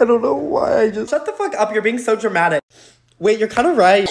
I don't know why I just. Shut the fuck up. You're being so dramatic. Wait, you're kind of right.